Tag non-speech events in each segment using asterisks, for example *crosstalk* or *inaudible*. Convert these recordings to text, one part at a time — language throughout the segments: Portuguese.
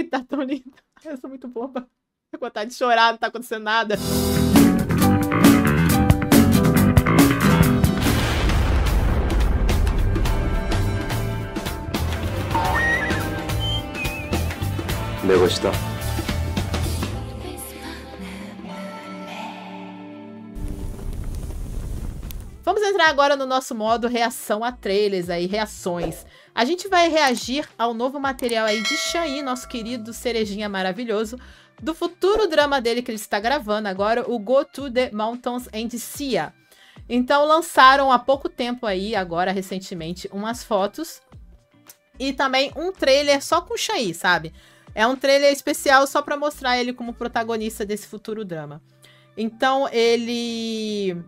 que tá tão lindo. *laughs* Eu sou muito boba. Tô com vontade de chorar, não tá acontecendo nada. 내가 시다 Vamos entrar agora no nosso modo reação a trailers aí, reações. A gente vai reagir ao novo material aí de Shai, nosso querido cerejinha maravilhoso, do futuro drama dele que ele está gravando agora, o Go to the Mountains and Sia. Então lançaram há pouco tempo aí, agora recentemente, umas fotos e também um trailer só com Shai, sabe? É um trailer especial só para mostrar ele como protagonista desse futuro drama. Então ele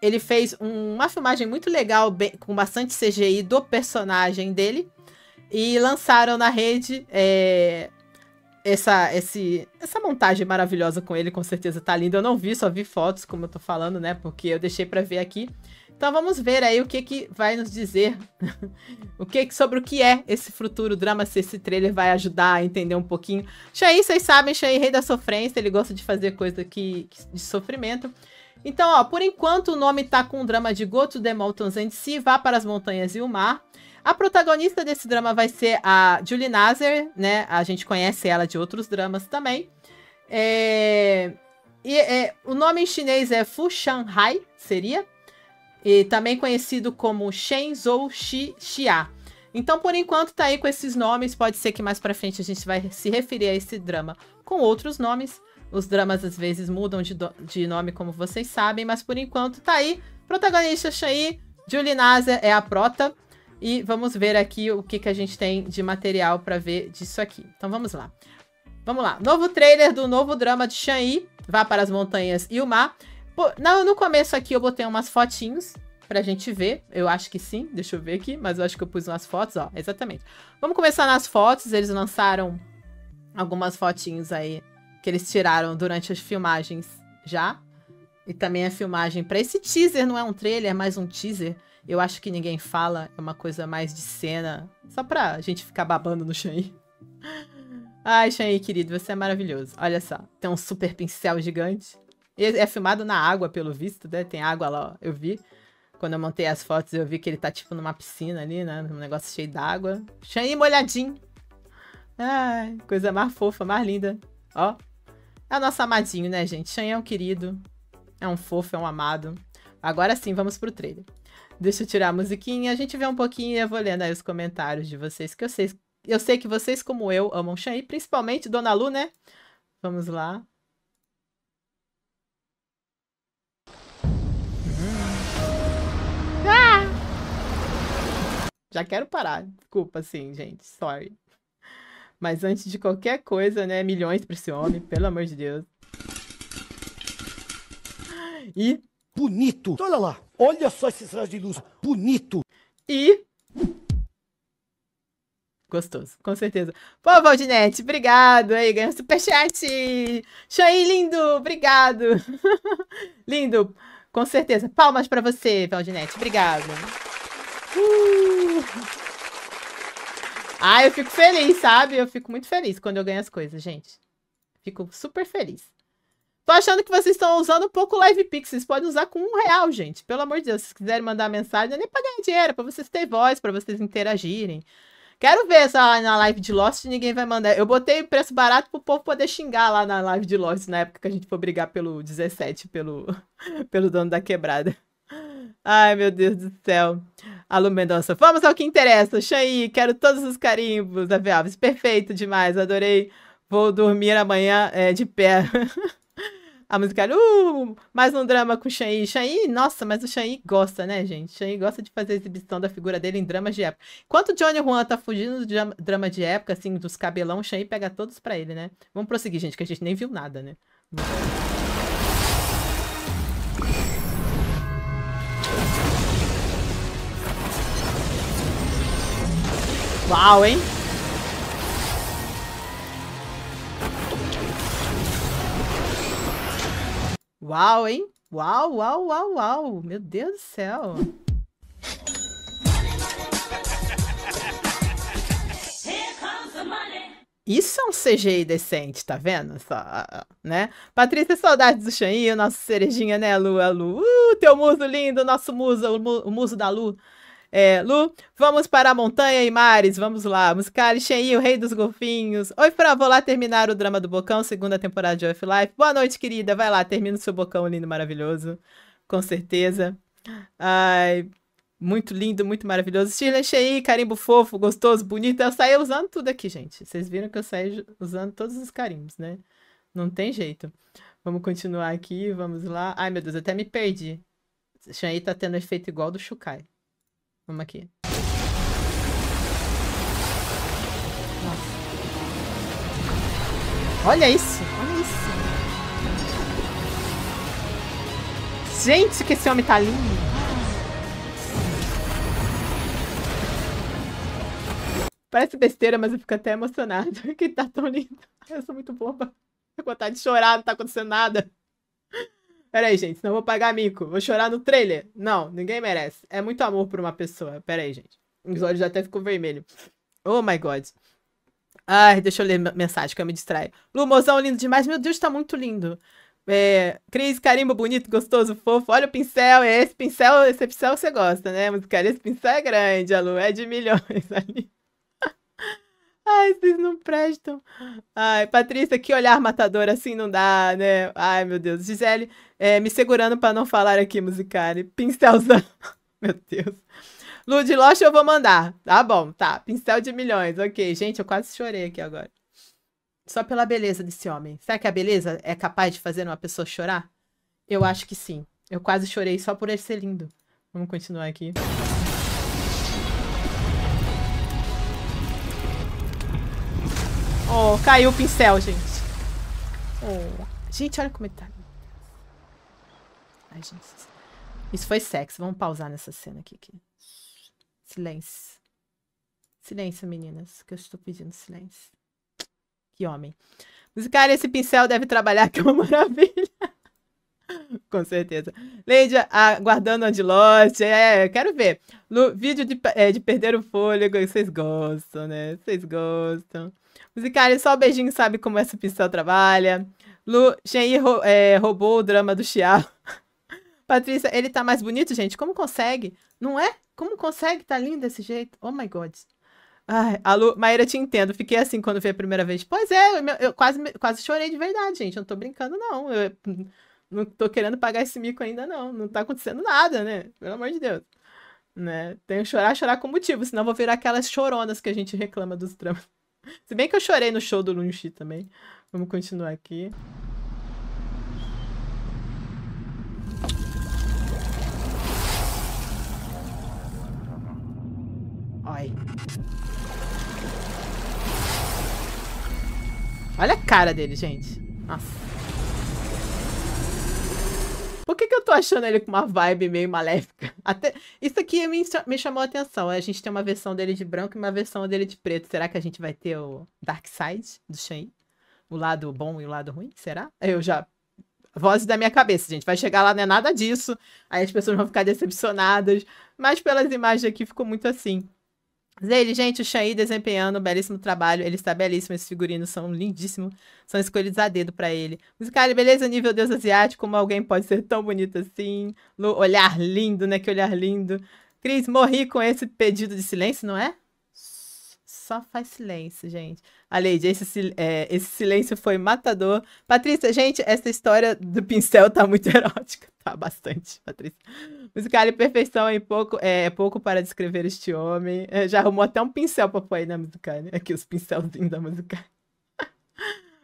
ele fez um, uma filmagem muito legal, bem, com bastante CGI do personagem dele. E lançaram na rede é, essa, esse, essa montagem maravilhosa com ele, com certeza tá linda. Eu não vi, só vi fotos, como eu tô falando, né? Porque eu deixei para ver aqui. Então vamos ver aí o que que vai nos dizer *laughs* o que sobre o que é esse futuro drama, se esse trailer vai ajudar a entender um pouquinho. Shai, vocês sabem, Shai, rei da sofrência, ele gosta de fazer coisa que, de sofrimento. Então, ó, por enquanto o nome tá com o drama de Go to the Mountains and Sea, Vá para as Montanhas e o Mar. A protagonista desse drama vai ser a Julie Nazer, né? A gente conhece ela de outros dramas também. É... E é... o nome em chinês é Fu Shanghai, seria. E também conhecido como Shenzhou Shi Xia. Então, por enquanto, tá aí com esses nomes. Pode ser que mais pra frente a gente vai se referir a esse drama com outros nomes. Os dramas às vezes mudam de, de nome, como vocês sabem, mas por enquanto tá aí. Protagonista Shai, Julie Naza é a prota. E vamos ver aqui o que, que a gente tem de material para ver disso aqui. Então vamos lá. Vamos lá. Novo trailer do novo drama de Shai, Vá para as Montanhas e o Mar. Pô, no começo aqui eu botei umas fotinhos pra gente ver. Eu acho que sim, deixa eu ver aqui, mas eu acho que eu pus umas fotos, ó, exatamente. Vamos começar nas fotos, eles lançaram algumas fotinhos aí que eles tiraram durante as filmagens já. E também a filmagem para esse teaser, não é um trailer, é mais um teaser. Eu acho que ninguém fala, é uma coisa mais de cena, só pra gente ficar babando no Shang. Ai, Shang, querido, você é maravilhoso. Olha só, tem um super pincel gigante. É filmado na água, pelo visto, né? Tem água lá, ó. Eu vi. Quando eu montei as fotos, eu vi que ele tá tipo numa piscina ali, né? Um negócio cheio d'água. Shang molhadinho. Ai, coisa mais fofa, mais linda. Ó, é o nosso amadinho, né, gente? Shan é um querido, é um fofo, é um amado. Agora sim, vamos pro trailer. Deixa eu tirar a musiquinha, a gente vê um pouquinho e eu vou lendo aí os comentários de vocês, que eu sei, eu sei que vocês, como eu, amam Shan e principalmente Dona Lu, né? Vamos lá. Ah! Já quero parar. Desculpa, sim, gente. Sorry. Mas antes de qualquer coisa, né? Milhões pra esse homem, pelo amor de Deus. E. Bonito! Olha lá! Olha só esses raios de luz! Bonito! E. Gostoso, com certeza. Pô, Valdinete, obrigado aí, ganhou superchat. Xai, lindo, obrigado. *laughs* lindo, com certeza. Palmas pra você, Valdinete, obrigado. Uh. Ah, eu fico feliz, sabe? Eu fico muito feliz quando eu ganho as coisas, gente. Fico super feliz. Tô achando que vocês estão usando um pouco o Live Pix. Vocês podem usar com um real, gente. Pelo amor de Deus, se quiserem mandar mensagem, não é nem pra ganhar dinheiro, é pra vocês terem voz, pra vocês interagirem. Quero ver se na live de Lost ninguém vai mandar. Eu botei preço barato pro povo poder xingar lá na live de Lost, na época que a gente for brigar pelo 17, pelo, *laughs* pelo dono da quebrada. Ai, meu Deus do céu. Alô, Mendonça. Vamos ao que interessa. Xai, quero todos os carimbos, Davi Alves. Perfeito demais, adorei. Vou dormir amanhã é, de pé. *laughs* A música, uh, mais um drama com Xai. Xai, nossa, mas o Xai gosta, né, gente? Xai gosta de fazer a exibição da figura dele em dramas de época. Enquanto o Johnny Juan tá fugindo do drama de época, assim, dos cabelão, Xai pega todos pra ele, né? Vamos prosseguir, gente, que a gente nem viu nada, né? Uau, hein? Uau, hein? Uau, uau, uau, uau. Meu Deus do céu. Isso é um CGI decente, tá vendo? Só, né? Patrícia, saudades do Xainho, nosso cerejinha, né, Lu? A Lu. Uh, teu muso lindo, nosso muso, o, mu o muso da Lu. É, Lu, vamos para a montanha e mares, vamos lá. Musicale, Xainho, rei dos golfinhos. Oi, Fran, vou lá terminar o drama do Bocão, segunda temporada de Off Life. Boa noite, querida. Vai lá, termina o seu Bocão lindo, maravilhoso. Com certeza. Ai, muito lindo, muito maravilhoso. Shirley Shei, carimbo fofo, gostoso, bonito. Eu saí usando tudo aqui, gente. Vocês viram que eu saí usando todos os carimbos, né? Não tem jeito. Vamos continuar aqui, vamos lá. Ai, meu Deus, eu até me perdi. Shei tá tendo efeito igual do Shukai. Vamos aqui. Nossa. Olha isso, olha isso. Gente, que esse homem tá lindo. Parece besteira, mas eu fico até emocionado. *laughs* que tá tão lindo. Eu sou muito boba. Com vontade de chorar, não tá acontecendo nada. Pera aí, gente, senão eu vou pagar mico. Vou chorar no trailer. Não, ninguém merece. É muito amor por uma pessoa. Pera aí, gente. Os olhos até ficou vermelho. Oh my god. Ai, deixa eu ler mensagem que eu me distraio. Lu, mozão lindo demais. Meu Deus, tá muito lindo. É, Cris, carimbo bonito, gostoso, fofo. Olha o pincel. Esse pincel, esse pincel você gosta, né? Mas, cara, esse pincel é grande, a Lu. É de milhões *laughs* ali. Ai, vocês não prestam. Ai, Patrícia, que olhar matador assim não dá, né? Ai, meu Deus. Gisele, é, me segurando para não falar aqui, musicale. Pincelzão. *laughs* meu Deus. Lud Loche eu vou mandar. Tá bom, tá. Pincel de milhões. Ok, gente, eu quase chorei aqui agora. Só pela beleza desse homem. Será que a beleza é capaz de fazer uma pessoa chorar? Eu acho que sim. Eu quase chorei só por ele ser lindo. Vamos continuar aqui. Oh, caiu o pincel, gente. Oh. Gente, olha como ele tá. Ai, gente. Isso foi sexo. Vamos pausar nessa cena aqui. aqui. Silêncio. Silêncio, meninas. Que eu estou pedindo silêncio. Que homem. Cara, esse pincel deve trabalhar, *laughs* que é uma maravilha. Com certeza. Leidia aguardando a de Lost. É, quero ver. No vídeo de, é, de perder o fôlego, vocês gostam, né? Vocês gostam. Musicari, só beijinho sabe como essa pincel trabalha. Lu, Shenyi rou é, roubou o drama do Xiao. *laughs* Patrícia, ele tá mais bonito, gente? Como consegue? Não é? Como consegue? Tá lindo desse jeito? Oh my god. Ai, a Lu, Maíra, te entendo. Fiquei assim quando vi a primeira vez. Pois é, eu, eu quase, quase chorei de verdade, gente. Eu não tô brincando, não. Eu não tô querendo pagar esse mico ainda, não. Não tá acontecendo nada, né? Pelo amor de Deus. Né? Tenho que chorar, chorar com motivo, senão vou virar aquelas choronas que a gente reclama dos dramas. Se bem que eu chorei no show do Lunchi também. Vamos continuar aqui. Ai. Olha a cara dele, gente. Nossa. Por que, que eu tô achando ele com uma vibe meio maléfica? Até Isso aqui me, me chamou a atenção. A gente tem uma versão dele de branco e uma versão dele de preto. Será que a gente vai ter o Dark Side do Shen? O lado bom e o lado ruim? Será? Eu já. Vozes da minha cabeça, gente. Vai chegar lá, não é nada disso. Aí as pessoas vão ficar decepcionadas. Mas pelas imagens aqui ficou muito assim. Zele, gente, o Xaí desempenhando um belíssimo trabalho. Ele está belíssimo, esses figurinos são lindíssimos. São escolhidos a dedo para ele. Musical, beleza, nível Deus Asiático. Como alguém pode ser tão bonito assim? Olhar lindo, né? Que olhar lindo. Cris, morri com esse pedido de silêncio, não é? Só faz silêncio, gente. A Lady, esse, é, esse silêncio foi matador. Patrícia, gente, essa história do pincel tá muito *laughs* erótica. Tá bastante, Patrícia. Musical e perfeição é pouco, é, pouco para descrever este homem. É, já arrumou até um pincel pra pôr aí na musical. Aqui, os pincelzinhos *laughs* da musical.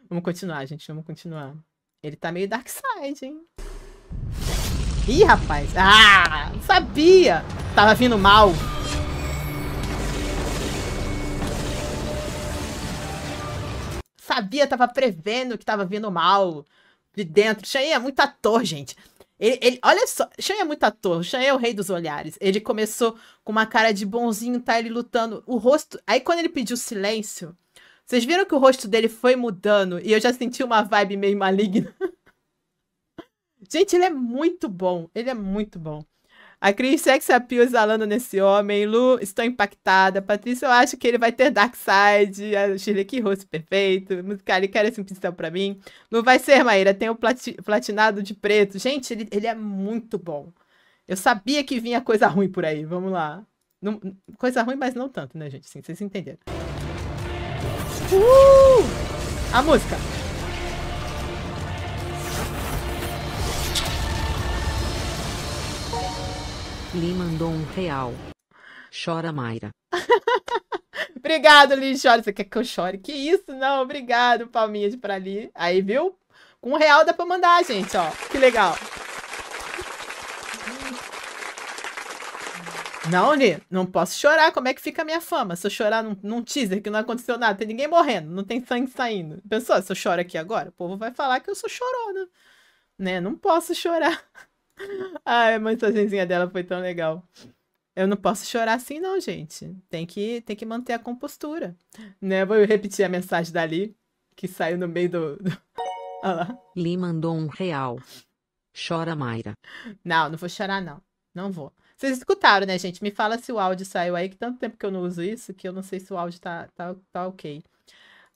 vamos continuar, gente. Vamos continuar. Ele tá meio dark side, hein? Ih, rapaz. Ah, sabia. Tava vindo mal. Sabia, tava prevendo que tava vindo mal de dentro. Shane é muito ator, gente. Ele, ele, olha só, Shane é muito ator. Shane é o rei dos olhares. Ele começou com uma cara de bonzinho, tá ele lutando. O rosto. Aí quando ele pediu silêncio, vocês viram que o rosto dele foi mudando e eu já senti uma vibe meio maligna. *laughs* gente, ele é muito bom. Ele é muito bom. A Cris sex appeal exalando nesse homem. Lu, estou impactada. Patrícia, eu acho que ele vai ter Dark Side. A Shirley, que rosto perfeito. Musicali, quero esse pincel pra mim. Lu vai ser, Maíra. Tem o plati platinado de preto. Gente, ele, ele é muito bom. Eu sabia que vinha coisa ruim por aí. Vamos lá. Não, coisa ruim, mas não tanto, né, gente? Sim, vocês entenderam. Uh! A música. Li mandou um real. Chora, Mayra. *laughs* obrigado, Li. Chora. Você quer que eu chore? Que isso? Não, obrigado, palminhas pra ali. Aí, viu? Com um real dá pra mandar, gente, ó. Que legal. Não, Li, não posso chorar. Como é que fica a minha fama? Se eu chorar num, num teaser que não aconteceu nada, tem ninguém morrendo, não tem sangue saindo. Pensou, se eu choro aqui agora, o povo vai falar que eu sou chorona. Né? Não posso chorar. Ai, a mensagenzinha dela foi tão legal. Eu não posso chorar assim, não, gente. Tem que, tem que manter a compostura. Né? Vou repetir a mensagem dali, que saiu no meio do. do... *laughs* Olha lá. Li mandou um real. Chora, Mayra. Não, não vou chorar, não. Não vou. Vocês escutaram, né, gente? Me fala se o áudio saiu aí, que tanto tempo que eu não uso isso, que eu não sei se o áudio tá, tá, tá ok.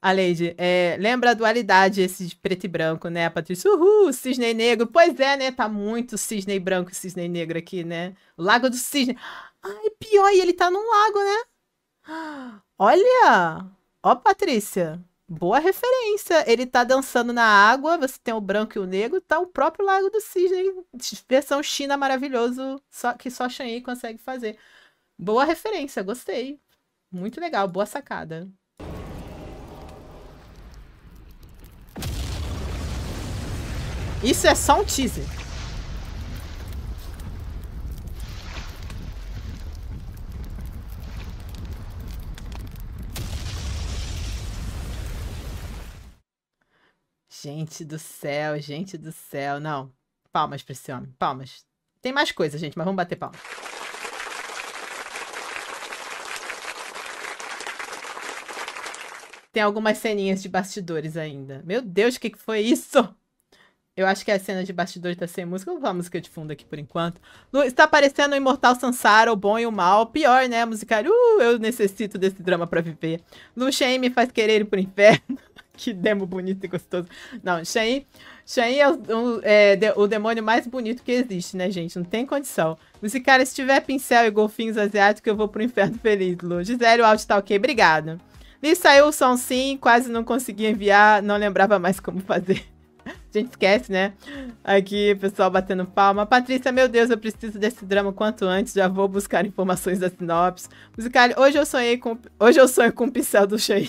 A Leide, é, lembra a dualidade esse preto e branco, né, Patrícia? Uhul, cisne negro. Pois é, né? Tá muito cisne branco e cisne negro aqui, né? O Lago do Cisne. Ai, pior, e ele tá num lago, né? Olha! Ó, Patrícia. Boa referência. Ele tá dançando na água, você tem o branco e o negro, tá o próprio Lago do Cisne, versão China maravilhoso, só, que só Shang consegue fazer. Boa referência, gostei. Muito legal, boa sacada. Isso é só um teaser. Gente do céu, gente do céu. Não. Palmas pra esse homem. Palmas. Tem mais coisa, gente, mas vamos bater palmas. Tem algumas ceninhas de bastidores ainda. Meu Deus, o que, que foi isso? Eu acho que a cena de bastidores tá sem música. Vou a música de fundo aqui por enquanto. Está aparecendo o Imortal Sansara, o bom e o mal. Pior, né? Musical. Uh, eu necessito desse drama pra viver. Lu Shen me faz querer ir pro inferno. *laughs* que demo bonito e gostoso. Não, Shen, Shen é, o, é de, o demônio mais bonito que existe, né, gente? Não tem condição. Musical, se tiver pincel e golfinhos asiáticos, eu vou pro inferno feliz, Lu. Gisele, o áudio tá ok. Obrigada. Li saiu o som sim, quase não consegui enviar, não lembrava mais como fazer. *laughs* A gente esquece, né? Aqui, pessoal batendo palma. Patrícia, meu Deus, eu preciso desse drama quanto antes. Já vou buscar informações da sinopse. Musical, hoje eu sonhei com. Hoje eu sonho com o pincel do Shea.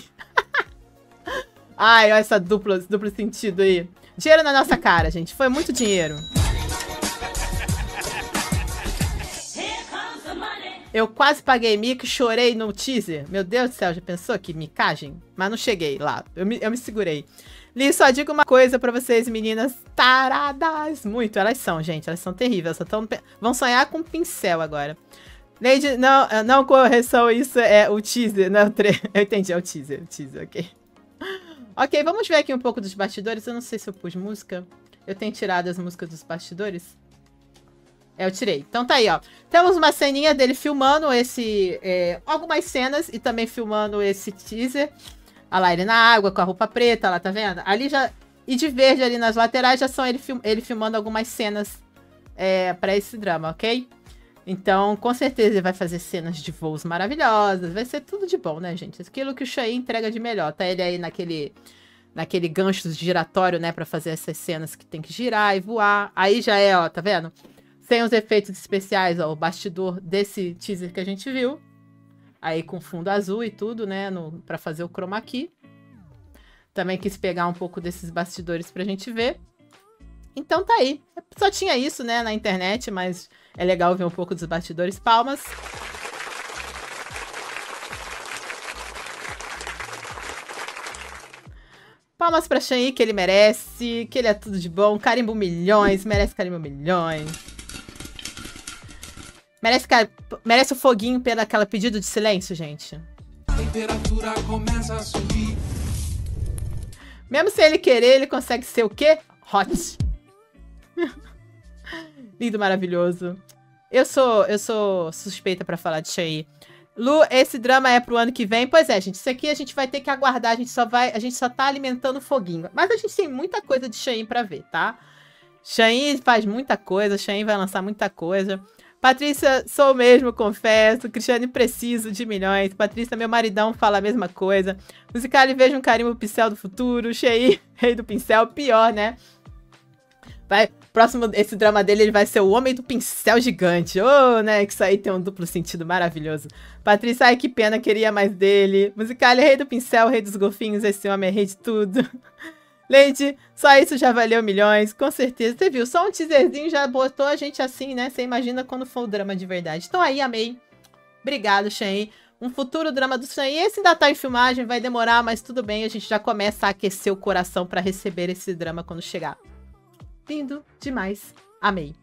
*laughs* Ai, olha essa dupla, esse duplo sentido aí. Dinheiro na nossa cara, gente. Foi muito dinheiro. Eu quase paguei mico, chorei no teaser. Meu Deus do céu, já pensou que micagem? Mas não cheguei lá. Eu me, eu me segurei. Li, só digo uma coisa para vocês, meninas taradas. Muito, elas são, gente. Elas são terríveis. Só tão... Vão sonhar com um pincel agora. Lady, não, não correção, isso é o teaser, não é o tre... *laughs* Eu entendi, é o teaser, o teaser, ok. Ok, vamos ver aqui um pouco dos bastidores. Eu não sei se eu pus música. Eu tenho tirado as músicas dos bastidores. É, eu tirei. Então tá aí, ó. Temos uma ceninha dele filmando esse... É, algumas cenas e também filmando esse teaser. Olha lá, ele na água, com a roupa preta, lá, tá vendo? Ali já... E de verde ali nas laterais já são ele, film, ele filmando algumas cenas é, para esse drama, ok? Então, com certeza ele vai fazer cenas de voos maravilhosas. Vai ser tudo de bom, né, gente? Aquilo que o Shai entrega de melhor. Tá ele aí naquele naquele gancho giratório, né, para fazer essas cenas que tem que girar e voar. Aí já é, ó, tá vendo? Sem os efeitos especiais, ó, o bastidor desse teaser que a gente viu. Aí com fundo azul e tudo, né, pra fazer o chroma key. Também quis pegar um pouco desses bastidores pra gente ver. Então tá aí. Só tinha isso, né, na internet, mas é legal ver um pouco dos bastidores. Palmas. Palmas pra Shang, que ele merece, que ele é tudo de bom. Carimbo milhões, merece carimbo milhões. Merece, merece o foguinho pelo aquela pedido de silêncio, gente. A temperatura começa a subir. Mesmo sem ele querer, ele consegue ser o quê? Hot. *laughs* Lindo, maravilhoso. Eu sou, eu sou suspeita pra falar de Shang. Lu, esse drama é pro ano que vem. Pois é, gente. Isso aqui a gente vai ter que aguardar. A gente só vai, a gente só tá alimentando o foguinho. Mas a gente tem muita coisa de Shang pra ver, tá? Shang faz muita coisa. Shang vai lançar muita coisa. Patrícia, sou mesmo, confesso. Cristiane, preciso de milhões. Patrícia, meu maridão, fala a mesma coisa. Musicali, veja um carimbo pincel do futuro. Shei, *laughs* rei do pincel. Pior, né? Vai, próximo, esse drama dele, ele vai ser o homem do pincel gigante. Oh, né? Que isso aí tem um duplo sentido maravilhoso. Patrícia, ai que pena, queria mais dele. Musicali, rei do pincel, rei dos golfinhos. Esse homem é rei de tudo. *laughs* Lady, só isso já valeu milhões, com certeza. Você viu, só um teaserzinho já botou a gente assim, né? Você imagina quando for o drama de verdade. Então aí, amei. Obrigado, Xain. Um futuro drama do Shen. Esse ainda tá em filmagem, vai demorar, mas tudo bem. A gente já começa a aquecer o coração para receber esse drama quando chegar. Lindo demais. Amei.